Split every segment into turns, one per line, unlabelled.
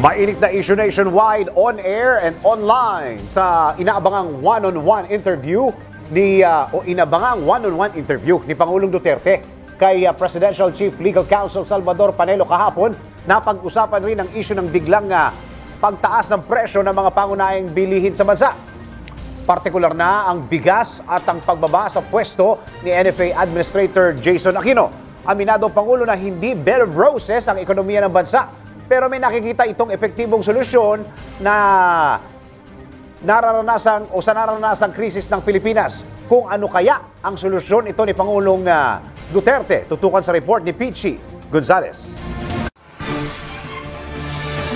Mainit na issue nationwide, on air and online sa inaabangang one-on-one interview ni uh, o inabangang one-on-one interview ni Pangulong Duterte kay uh, Presidential Chief Legal Counsel Salvador Panelo kahapon napag-usapan rin ang issue ng biglang uh, pagtaas ng presyo ng mga pangunahing bilihin sa bansa. Partikular na ang bigas at ang pagbaba sa pwesto ni NFA Administrator Jason Aquino. Aminado ang Pangulo na hindi bed of roses ang ekonomiya ng bansa pero may nakikita itong epektibong solusyon na nararanasan o sa naranasang krisis ng Pilipinas. Kung ano kaya ang solusyon ito ni Pangulong ah, Duterte. Tutukan sa report ni Pichi Gonzalez.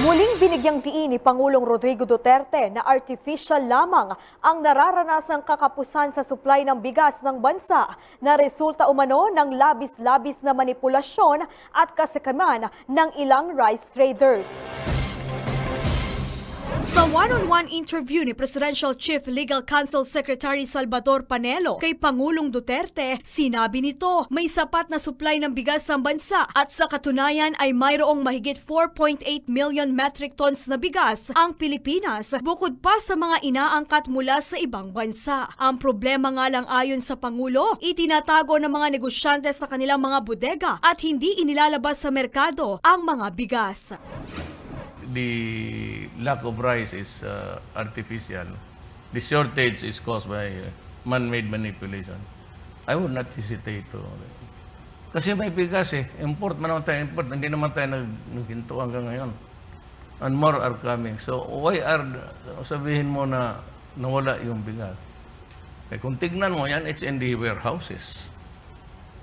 Muling binigyang diin ni Pangulong Rodrigo Duterte na artificial lamang ang nararanasang kakapusan sa supply ng bigas ng bansa na resulta umano ng labis-labis na manipulasyon at kasakaman ng ilang rice traders. Sa one-on-one interview ni Presidential Chief Legal Counsel Secretary Salvador Panelo kay Pangulong Duterte, sinabi nito may sapat na supply ng bigas sa bansa at sa katunayan ay mayroong mahigit 4.8 million metric tons na bigas ang Pilipinas bukod pa sa mga inaangkat mula sa ibang bansa. Ang problema nga lang ayon sa Pangulo, itinatago ng mga negosyante sa kanilang mga bodega at hindi inilalabas sa merkado ang mga bigas.
The lack of rice is uh, artificial. The shortage is caused by uh, man-made manipulation. I would not hesitate to. Kasi may bigas eh. Import man naman tayo, import. Hindi naman tayo nag, naghinto hanggang ngayon. And more are coming. So why are, sabihin mo na nawala yung bigas? Eh, kung tignan mo yan, it's in the warehouses.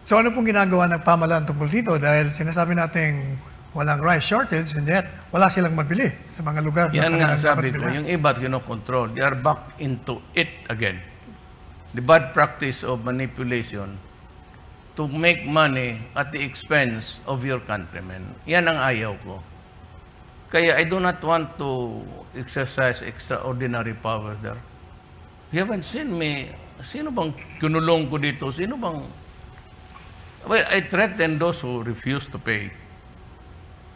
So ano pong ginagawa ng pamahalaan tungkol dito? Dahil sinasabi nating walang rice shortage and yet wala silang mabili sa mga lugar
Yan nga
kanilang
sabi ko, yung iba kinokontrol. They are back into it again. The bad practice of manipulation to make money at the expense of your countrymen. Yan ang ayaw ko. Kaya I do not want to exercise extraordinary powers there. You haven't seen me. Sino bang kinulong ko dito? Sino bang... Well, I threaten those who refuse to pay.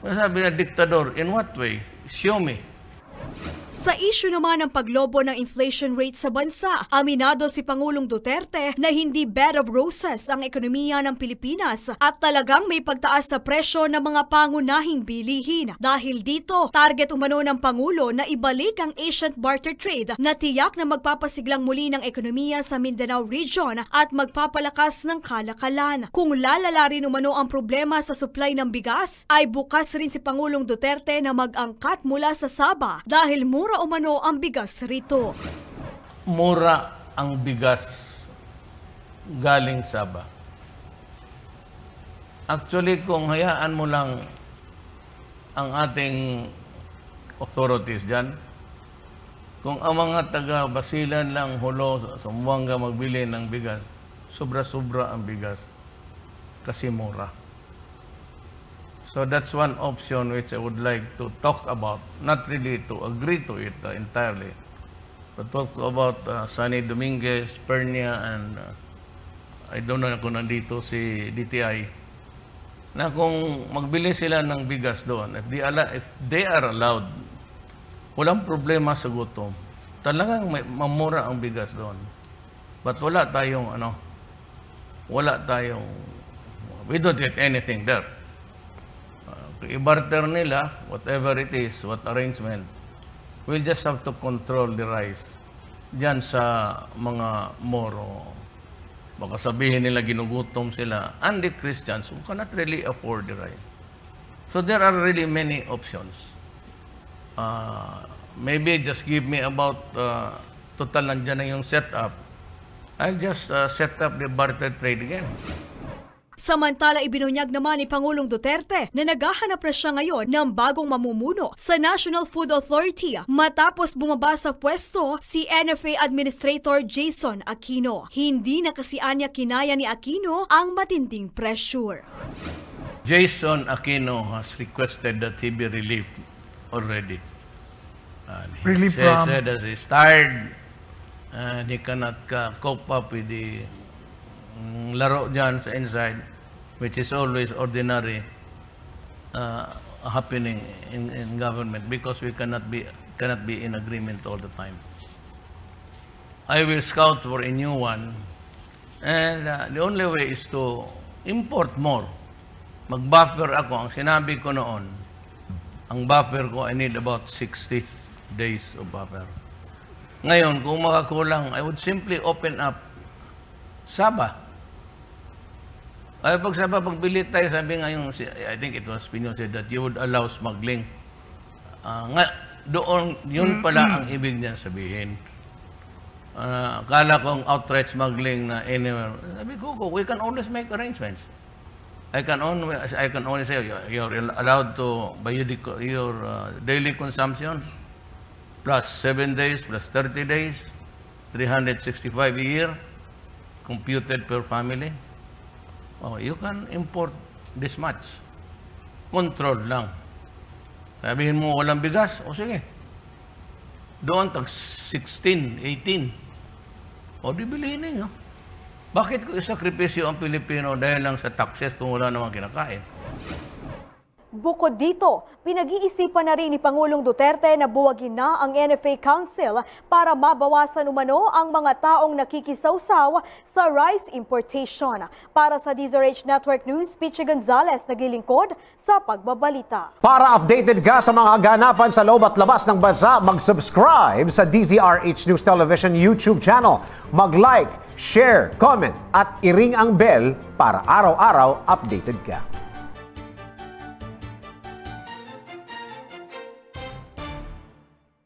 Sabi na diktador, in what way? Show me.
Sa isyu naman ng paglobo ng inflation rate sa bansa, aminado si Pangulong Duterte na hindi bed of roses ang ekonomiya ng Pilipinas at talagang may pagtaas sa presyo ng mga pangunahing bilihin. Dahil dito, target umano ng Pangulo na ibalik ang ancient barter trade na tiyak na magpapasiglang muli ng ekonomiya sa Mindanao region at magpapalakas ng kalakalan. Kung lalala rin umano ang problema sa supply ng bigas, ay bukas rin si Pangulong Duterte na mag-angkat mula sa Saba dahil mura umano ang bigas rito.
mura ang bigas galing Saba. Actually, kung hayaan mo lang ang ating authorities dyan, kung ang mga taga-basilan lang hulo sa Sumbuanga magbili ng bigas, sobra-sobra ang bigas kasi mura. So that's one option which I would like to talk about, not really to agree to it uh, entirely, but talk about uh, Sunny Dominguez, Pernia, and uh, I don't know kung nandito si DTI, na kung magbili sila ng bigas doon, if they, ala- if they are allowed, walang problema sa gutom. Talagang may, mamura ang bigas doon. But wala tayong ano, wala tayong, we don't get anything there. I-barter nila, whatever it is, what arrangement, we'll just have to control the rice dyan sa mga Moro. Baka sabihin nila ginugutom sila. And the Christians who cannot really afford the rice. So there are really many options. Uh, maybe just give me about, uh, total nandyan na yung setup. I'll just uh, set up the barter trade again.
Samantala ibinunyag naman ni Pangulong Duterte na naghahanap na siya ngayon ng bagong mamumuno sa National Food Authority matapos bumaba sa pwesto si NFA Administrator Jason Aquino. Hindi na kasi anya kinaya ni Aquino ang matinding pressure.
Jason Aquino has requested that he be relieved already. And he
Relief
said,
from-
said that he's tired and he cannot cope up with the mm, laro dyan sa inside, which is always ordinary. Uh, happening in, in government because we cannot be cannot be in agreement all the time. I will scout for a new one, and uh, the only way is to import more. Mag-buffer ako. Ang sinabi ko noon, ang buffer ko, I need about 60 days of buffer. Ngayon, kung makakulang, I would simply open up Sabah. Ay, pag Sabah, pagbili tayo, sabi nga yung, I think it was Pino said that you would allow smuggling. Ah, nga, doon, yun pala ang ibig niya sabihin. Ah, kala kong outright smuggling na anywhere. Sabi ko, we can always make arrangements. I can only I can only say you're, you're allowed to buy your uh, daily consumption plus 7 days plus 30 days 365 a year computed per family. Oh, you can import this much. Control lang. Sabihin mo walang bigas, o sige. Doon tag 16, 18. O di bilhin ninyo. Bakit ko isakripisyo ang Pilipino dahil lang sa taxes kung wala namang kinakain?
Bukod dito, pinag-iisipan na rin ni Pangulong Duterte na buwagin na ang NFA Council para mabawasan umano ang mga taong nakikisawsaw sa rice importation. Para sa DZRH Network News, Pichi Gonzalez naglilingkod sa pagbabalita.
Para updated ka sa mga ganapan sa loob at labas ng bansa, mag-subscribe sa DZRH News Television YouTube channel. Mag-like, share, comment at iring ang bell para araw-araw updated ka.